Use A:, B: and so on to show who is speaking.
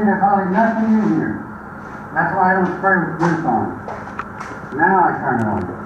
A: see, there's hardly nothing in here. That's why I don't spray with this on. Now I turn it on.